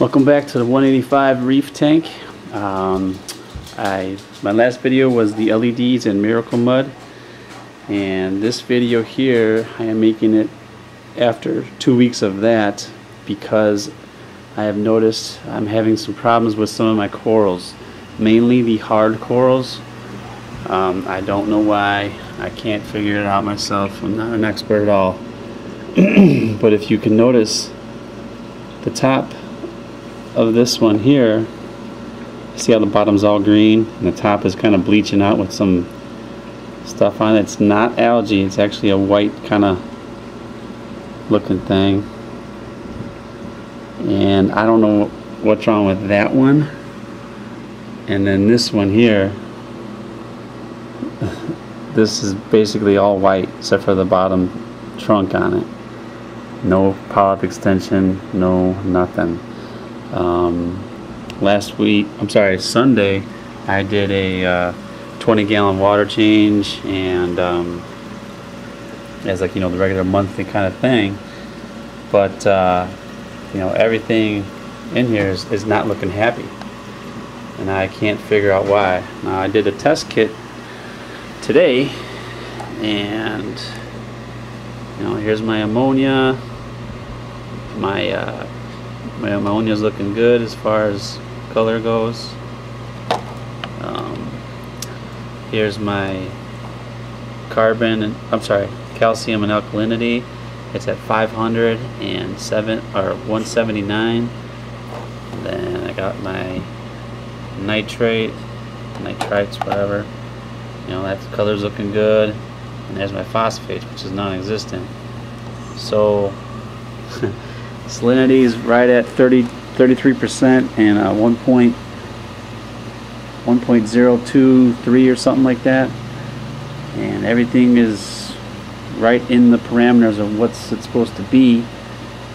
Welcome back to the 185 reef tank. Um, I my last video was the LEDs and Miracle Mud and this video here I am making it after two weeks of that because I have noticed I'm having some problems with some of my corals mainly the hard corals. Um, I don't know why. I can't figure it out myself. I'm not an expert at all. But if you can notice the top of this one here, see how the bottom's all green and the top is kind of bleaching out with some stuff on it. It's not algae, it's actually a white kind of looking thing. And I don't know what's wrong with that one. And then this one here, this is basically all white except for the bottom trunk on it. No polyp extension, no nothing. Um, last week, I'm sorry, Sunday, I did a uh, 20 gallon water change and um, as like, you know, the regular monthly kind of thing. But, uh, you know, everything in here is, is not looking happy. And I can't figure out why. Now, I did a test kit today and, you know, here's my ammonia, my uh, my ammonia is looking good as far as color goes. Um, here's my carbon, and, I'm sorry, calcium and alkalinity. It's at 507 or 179. Then I got my nitrate, nitrites, whatever. You know, that color's looking good. And there's my phosphates, which is non-existent. So Salinity is right at 30, 33% and uh, 1 point, 1.023 or something like that. And everything is right in the parameters of what's it's supposed to be.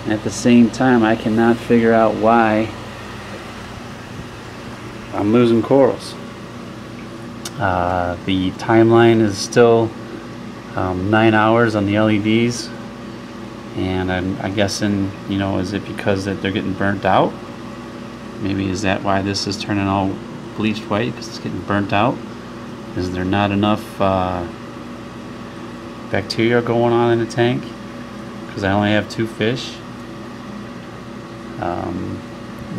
And at the same time, I cannot figure out why I'm losing corals. Uh, the timeline is still um, 9 hours on the LEDs and I'm, I'm guessing you know is it because that they're getting burnt out? Maybe is that why this is turning all bleached white because it's getting burnt out? Is there not enough uh, bacteria going on in the tank? Because I only have two fish. Um,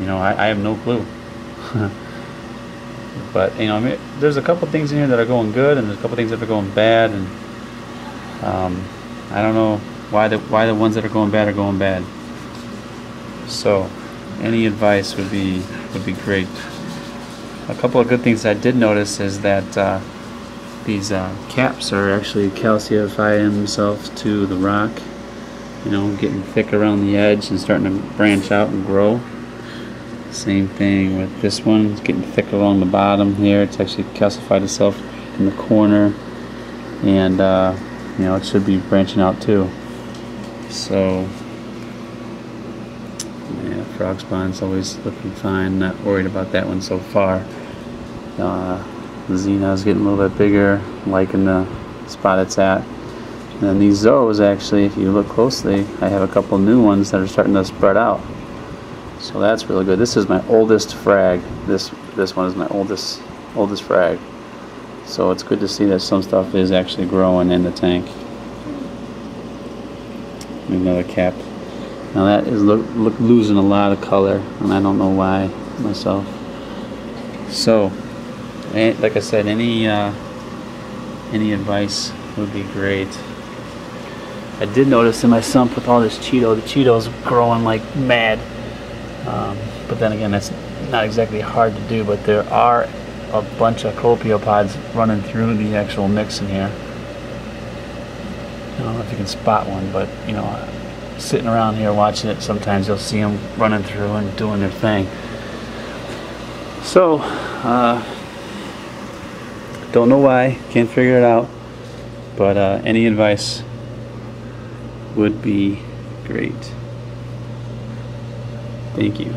you know I, I have no clue. But you know I mean, there's a couple things in here that are going good and there's a couple things that are going bad and um, I don't know why the why the ones that are going bad are going bad. So, any advice would be would be great. A couple of good things I did notice is that uh, these uh, caps are actually calcifying themselves to the rock. You know, getting thick around the edge and starting to branch out and grow. Same thing with this one. It's getting thick along the bottom here. It's actually calcified itself in the corner, and uh, you know it should be branching out too. So, yeah, frog spawn's always looking fine. Not worried about that one so far. Uh, the Xenia's getting a little bit bigger, liking the spot it's at. And then these zoos, actually, if you look closely, I have a couple new ones that are starting to spread out. So that's really good. This is my oldest frag. This this one is my oldest oldest frag. So it's good to see that some stuff is actually growing in the tank another cap. Now that is look, look losing a lot of color, and I don't know why myself. So, like I said, any uh, any advice would be great. I did notice in my sump with all this chaeto, the chaeto's growing like mad. Um, but then again, that's not exactly hard to do, but there are a bunch of copepods running through the actual mix in here. I don't know if you can spot one, but you know, sitting around here watching it, sometimes you'll see them running through and doing their thing. So, uh, don't know why, can't figure it out, but uh, any advice would be great. Thank you.